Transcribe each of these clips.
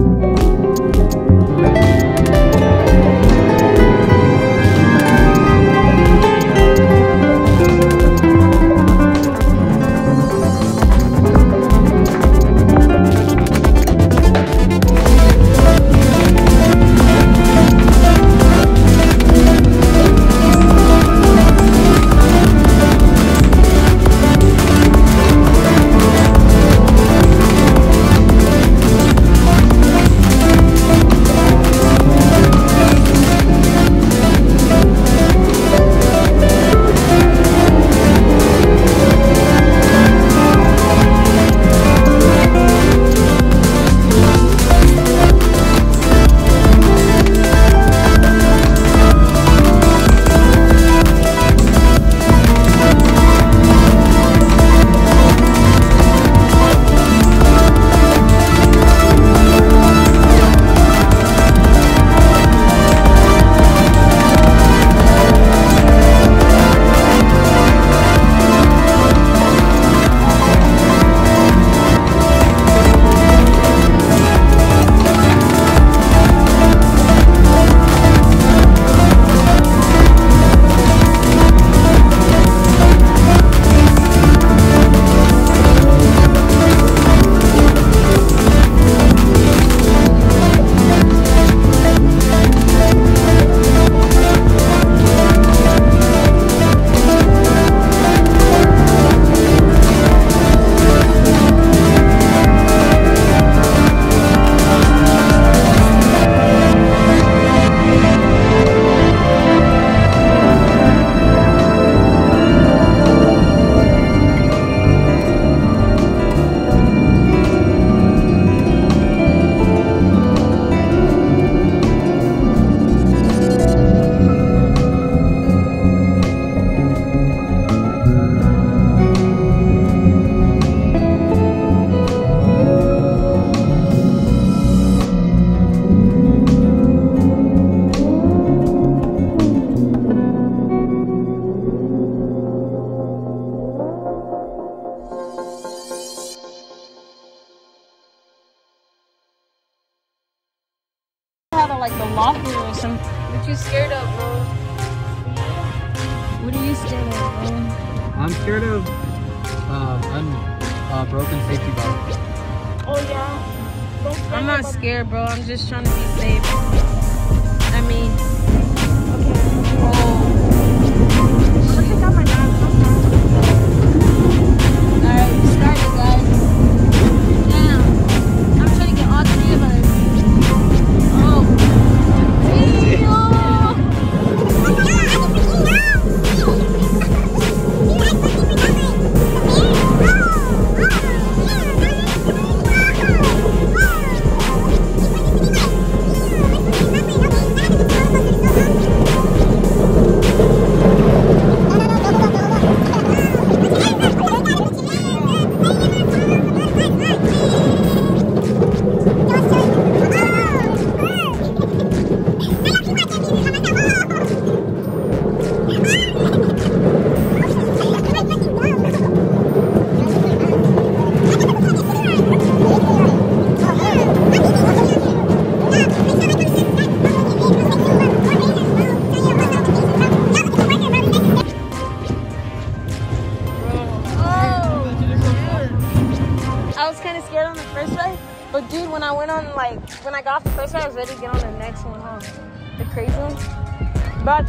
Have a,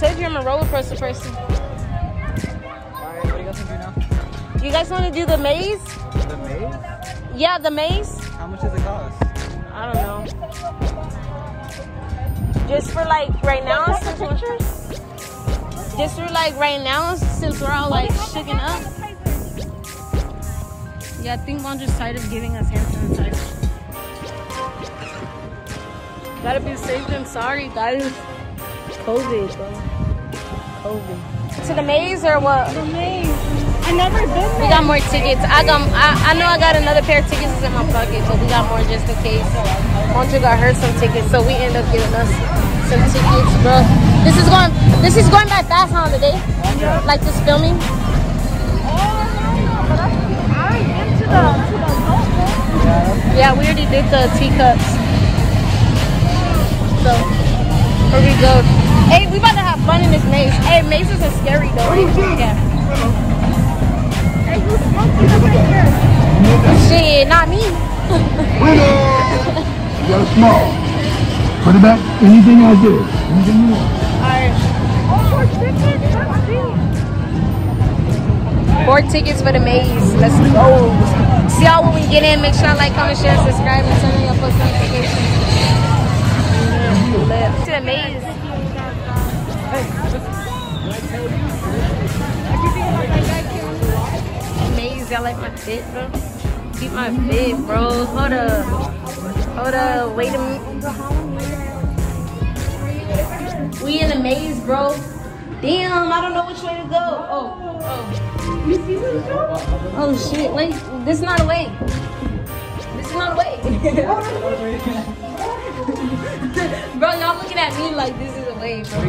told you I'm a roller coaster person. Alright, what do you guys want to do now? You guys want to do the maze? The maze? Yeah, the maze. How much does it cost? I don't know. Just for like right now, since we're, just for like right now, since we're all like shooken up. Yeah, I think Mom's just tired of giving us hand sanitizer. Gotta be safe and sorry, guys. COVID, bro. COVID. To the maze or what? The maze. I never been there. We got more tickets. I got. I, I know I got another pair of tickets in my pocket, but we got more just in case. Montre got her some tickets, so we end up getting us some tickets, bro. This is going. This is going by fast on the day. Like this filming. Oh. Yeah, we already did the teacups. So here we go. Hey, we about to have fun in this maze. Hey, mazes are scary though. Yeah. Hey, who's smoking up in here? Shit, not me. Winner! You got a small. Put it back. Anything I do. Anything you want. Alright. Oh, for tickets? Four tickets for the maze. Let's go. See y'all when we get in. Make sure I like, comment, share, subscribe, and turn on your post notifications. To the maze. Y'all like my fit, bro? Keep my fit, bro. Hold up. Hold up. Wait a minute. We in a maze, bro. Damn, I don't know which way to go. Oh, oh. Oh shit, wait, this is not a way. This is not a way. bro, y'all looking at me like this is What's up?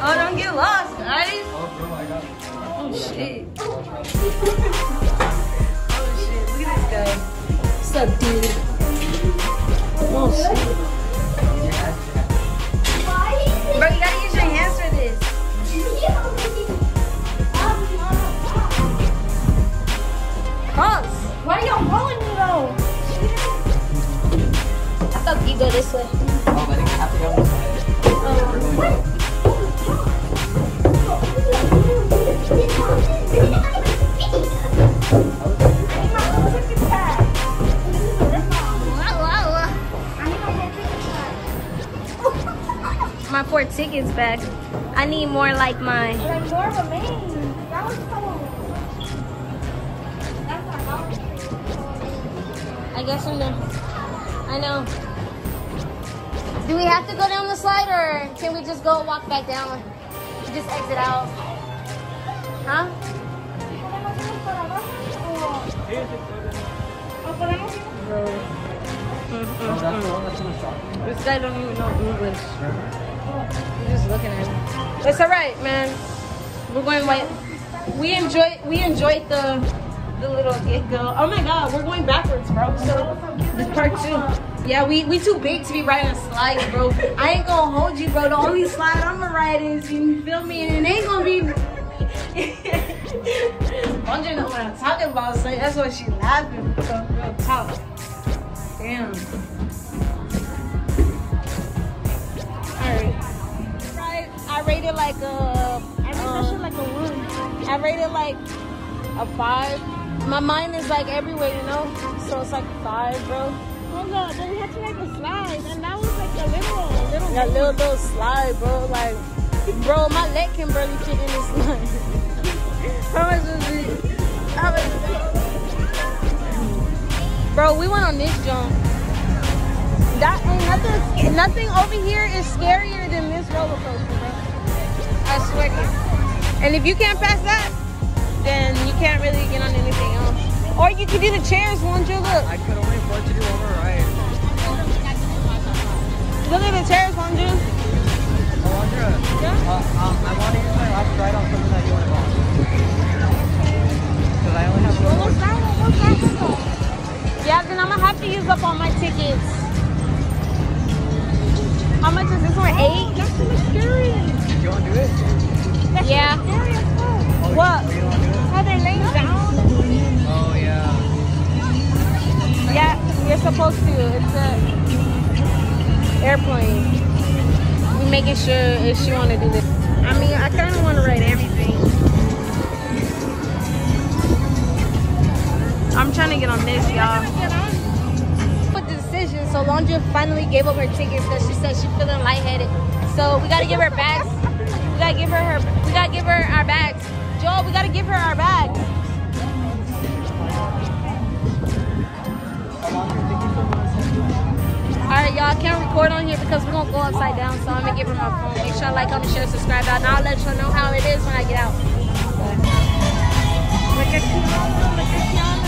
Oh, don't get lost, guys. Oh shit. Oh shit, look at this guy. What's up, dude? Oh shit. Bro, you gotta use your hands for this. Cross. Why are y'all following me though? I thought you go this way. My four tickets back. I need more like mine. Like more of a maze. That was so. That's. I guess I'm done. I know. Do we have to go down the slide or can we just go walk back down? Just exit out. Huh? ¿Podemos ir por abajo o- o podemos ir- This guy don't even know English. He's just looking at me. It's alright, man. We're going white. We enjoy we enjoyed the the little get go. Oh my god, we're going backwards, bro. So this part two. Yeah, we we too big to be riding a slide, bro. I ain't gonna hold you, bro. The only slide I'm gonna ride is you feel me, and it ain't gonna be. Wondering know what I'm talking about, so that's why she laughing. So real talk. Damn. Alright. Right. I rated like a. Um, I think that shit like a one. I rated like a five. My mind is like everywhere, you know. So it's like five, bro. Oh, Hold up, then we had to like a slide, and that was like a little, little. That little little slide, bro. Like, bro, my leg can barely fit in this slide. How much is it? How much is it? Bro, we went on this jump. That ain't nothing. Nothing over here is scarier than this roller coaster, bro. I swear. And if you can't pass that, then you can't really get on anything else. Or you could do the chairs, won't you? Look, I could only afford to do one more ride. look at the chairs, won't you? Alondra, uh, um, I want to use my last ride on something that you want to buy. Because I only have one more. What's that one? What's that one? Yeah, then I'm gonna have to use up all my tickets. How much is this one? Eight? That's too scary. You want to do it? That's Yeah. scary as fuck. Oh, What? You don't want to do it? How they laying down? Oh, yeah. Yeah, you're supposed to. It's a airplane. We making sure if she wanna do this. I mean, I kind of want to write everything. I'm trying to get on this, y'all. Put the decision, so Londra finally gave up her tickets because she said she's feeling lightheaded. So we gotta give her bags. We gotta give her her. We gotta give her our bags. Joel, we gotta give her our bag. Alright, y'all, can't record on here because we're gonna go upside down, so I'm gonna give her my phone. Make sure I like, comment, share, subscribe out, and I'll let y'all know how it is when I get out. Look at Kiana, look at Kiana.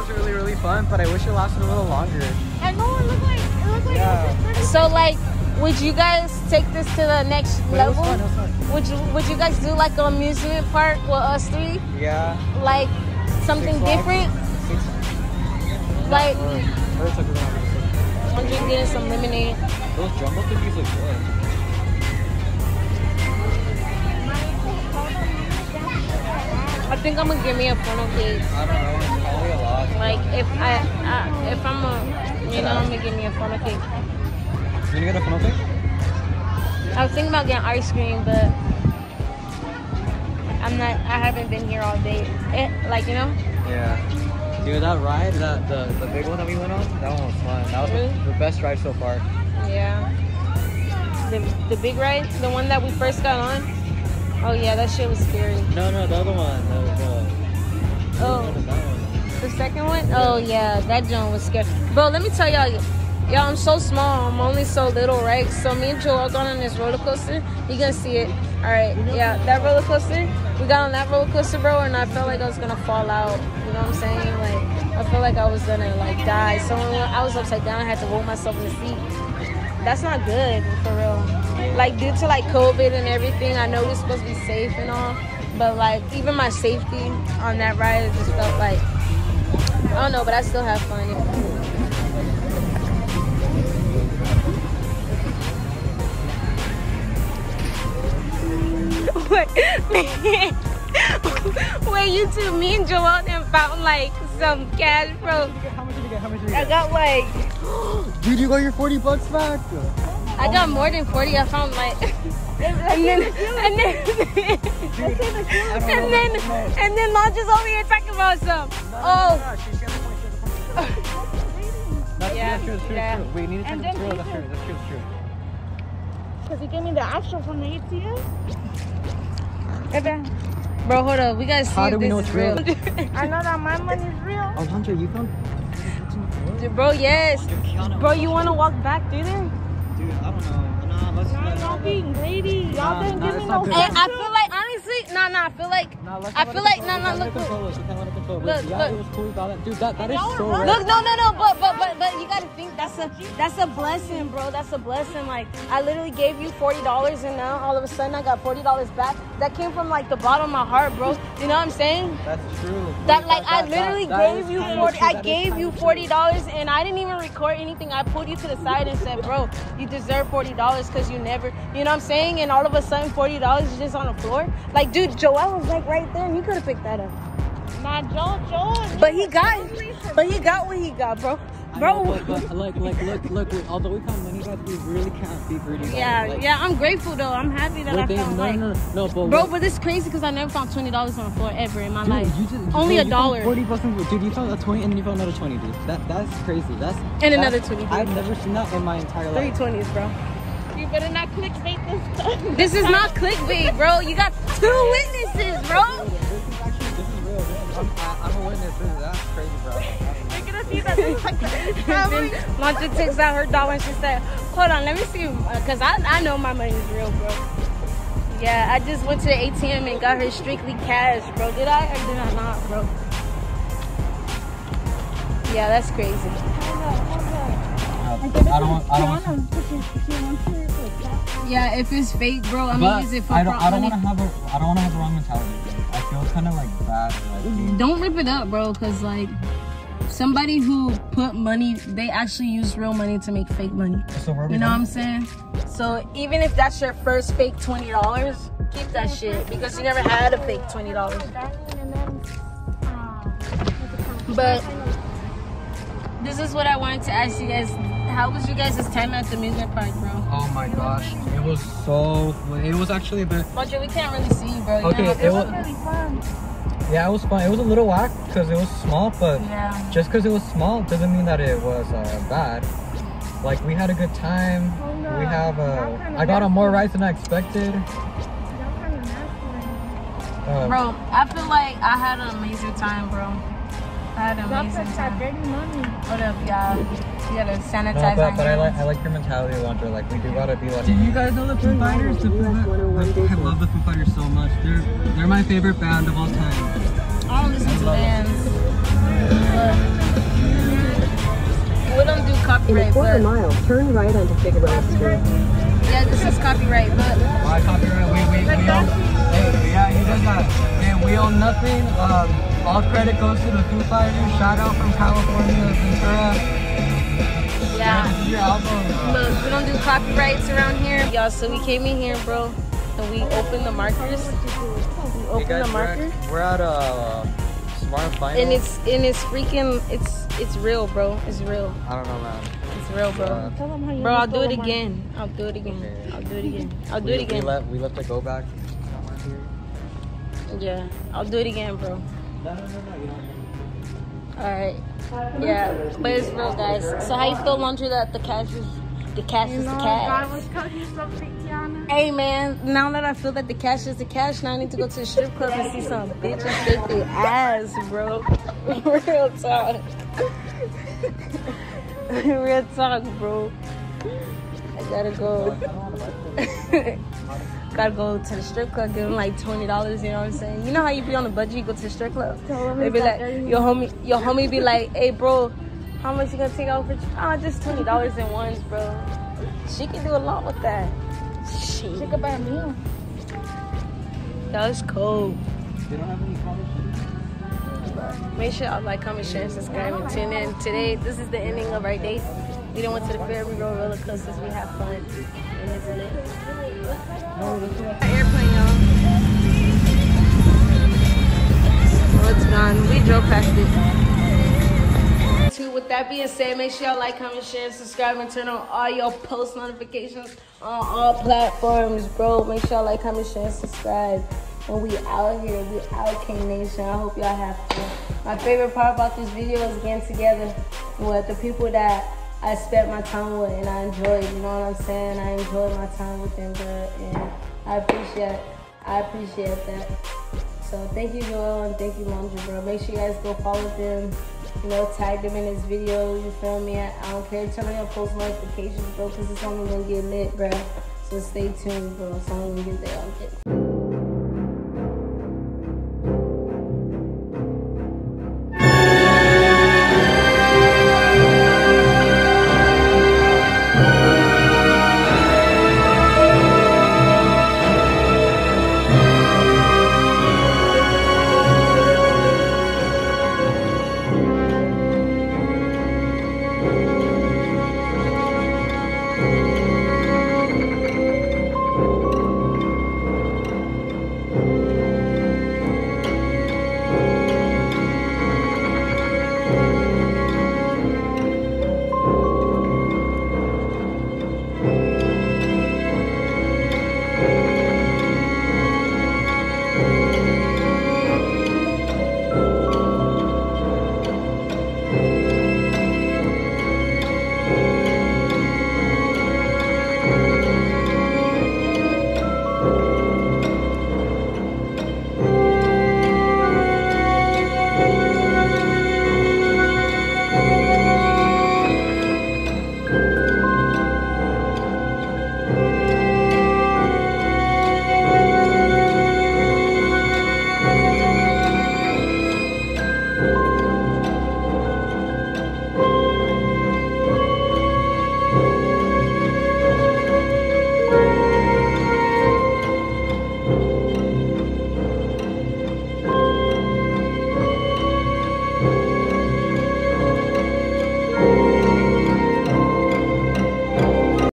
Was really, really fun, but I wish it lasted a little longer. I know it looked like it looked like Yeah. it was just pretty So, like, would you guys take this to the next But it was level? fun, it was fun. Would you Would you guys do like an amusement park with us three? Yeah. Like something Six different? Six, Like or, or it's like we're gonna- I'm just getting some lemonade. Those jumbo cookies look good. I think I'm gonna give me a funnel cake. I don't know. Like if I, I if I'm a, you know, I'm gonna give me a funnel cake. You gonna get a funnel cake? I was thinking about getting ice cream, but I'm not. I haven't been here all day. It, like you know, Yeah. Dude, that ride, that the, the big one that we went on, that one was fun. That was Really? the, the best ride so far. yeah. The the big ride, the one that we first got on. Oh yeah, that shit was scary. No, no, the other one. The, the, Oh. The second one. Oh yeah, that joint was scary. Bro, let me tell y'all. Y'all, I'm so small. I'm only so little, right? So me and Joel are going on this roller coaster. You gonna see it. All right, yeah, that roller coaster. We got on that roller coaster, bro, and I felt like I was gonna fall out. You know what I'm saying? Like I felt like I was gonna like die. So I was upside down, I had to roll myself in the seat. That's not good for real. Like due to like COVID and everything, I know we're supposed to be safe and all, but like even my safety on that ride, just felt like I don't know, but I still have fun. Wait, wait, you two, me and Joel then found like some cash, bro. How much did you get? How much did you I got like, Dude, you got your 40 bucks back. I got more than 40. I found like. and then, and then, and then, and then, Launch is over here talking about some. Oh, That's, Yeah, that's true, that's true, yeah. true. We need to check And if it's then. That's true, that's true, that's true. Because he gave me the actual from the ATM. And then bro, hold up. We gotta see How if do we this know is it's real. real? I know that my money's real. Oh Alejandro, you found bro, yes. Bro, you want to walk back through there? Dude, I don't know. Nah, let's Nah, y'all being greedy. Y'all Nah, didn't nah, give me no not. Hey. I feel no, no. I feel like, Nah, I feel like, no. control- Look, look, let it control us. We can't let it control us. Look, Yeah, look. it was cool. we. Dude, that, that is so rare. Look, no, no, no, but but but but you gotta think that's a that's a blessing, bro. That's a blessing. Like I literally gave you forty dollars, and now all of a sudden I got forty dollars back. That came from like the bottom of my heart, bro. You know what I'm saying? That's true. That like I literally gave you forty. I gave you forty dollars, and I didn't even record anything. I pulled you to the side and said, "Bro, you deserve forty dollars because you never." You know what I'm saying? And all of a sudden, forty dollars is just on the floor. Like, dude, Joel was like right there, and he could have picked that up. Nah, Joe, Joe. But he got, but he got what he got, bro. Bro. know, but, but like, like, look, look, look. Although we found money, guys, we really can't be greedy. Yeah, Like, yeah, I'm grateful though. I'm happy that I they- found no, like, no, no, no, but bro. what- But it's crazy because I never found twenty dollars on the floor ever in my Dude, life. you just, Only dude, a you dollar. Forty bucks, on- dude. You found a twenty and you found another twenty, dude. That that's crazy. That's And that's- another 20, dude. I've never seen that in my entire Three life. Three twenties, bro. You better not clickbait this stuff. This is not clickbait, bro. You got two witnesses, bro. This is actually this is real. man. I'm, I, I'm a witness. This is, that's crazy, bro. You're gonna see that this is like then Lancha takes out her dollar and she said, "Hold on, let me see, uh, because I I know my money is real, bro." Yeah, I just went to the ATM and got her strictly cash, bro. Did I or did I not, bro? Yeah, that's crazy. I don't want. I don't want. Yeah, if it's fake, bro, I'm But gonna use it for I don't. I don't want to have a. I don't want to have the wrong mentality. I feel kind of like bad. Like. Don't rip it up, bro, because like somebody who put money, they actually use real money to make fake money. So You know what? I'm saying? So even if that's your first fake twenty dollars, keep that shit because you never had a fake twenty dollars. But this is what I wanted to ask you guys. How was you guys' time at the amusement park, bro? Oh my gosh, it was so. It was actually a bit. Roger, we can't really see you, bro. You Okay, know? it was. really fun. Yeah, it was fun. It was a little whack because it was small, but Yeah. just because it was small doesn't mean that it was uh, bad. Like we had a good time. Oh, no. We have. Uh, kinda I got on more nasty. rides than I expected. Kind of nasty. Uh, Bro, I feel like I had an amazing time, bro. I had Y'all amazing time. dirty. What up, y'all? You gotta No, sanitize but, but I like. I like your mentality, Alondra. Like we do gotta be like. Do you guys know the Foo Fighters? The Foo I love the Foo Fighters so much. They're they're my favorite band of all time. I don't listen to bands. But we don't do copyright. In a quarter mile, turn right onto Figueroa Street. yeah, this is copyright, but Why copyright? We we, we own. Hey, yeah, he does that. Hey, we own nothing. Um, all credit goes to the Foo Fighters. Shout out from California, Ventura. Yeah, yeah. your album. Look, we don't do copyrights around here. Y'all, so we came in here, bro, and we opened the markers. We opened the marker. we're at uh, Smart Final. And it's and it's freaking it's it's real, bro. It's real. I don't know, man. It's real, bro. Uh, Tell them how you Bro, I'll do it stole the money. again. I'll do it again. I'll do it again. I'll do we, it again. We left, we left to go back. Yeah, I'll do it again, bro. No, no, no, no. You don't. All right. Yeah, but it's real, guys. So how you feel, laundry? That the cash is the cash You is the cash. God was telling you something, Tiana. Hey man, now that I feel that the cash is the cash, now I need to go to the strip club and see some bitches shake their ass, bro. Real talk. Real talk, bro. I gotta go. gotta go to the strip club, give them like twenty dollars. You know what I'm saying? You know how you be on a budget, you go to the strip club. Tell 'em They be like, your homie, your homie be like, hey, bro, how much you gonna take out for? Oh, just twenty dollars in ones, bro. She can do a lot with that. Shit. She could buy a meal. That was cool. They don't have any college Make sure y'all like, comment, share, and subscribe, and tune in. Today, this is the ending of our day. We done went to the fair, we rode roller coasters, we had fun. And it's lit. Airplane, y'all. Oh, it's gone. We drove past it. With that being said, make sure y'all like, comment, share, and subscribe, and turn on all your post notifications on all platforms, bro. Make sure y'all like, comment, share, and subscribe. And we out here. We out, King Nation. I hope y'all have fun. My favorite part about this video is getting together with the people that I spent my time with and I enjoyed. You know what I'm saying? I enjoyed my time with them, bro, and I appreciate. I appreciate that. So thank you, Joel, and thank you, Mondra, bro. Make sure you guys go follow them. You know, tag them in this video. You feel me? I, I don't care. Turn on your post notifications, bro, because it's only gonna get lit, bro. So stay tuned, bro. It's only gonna get there.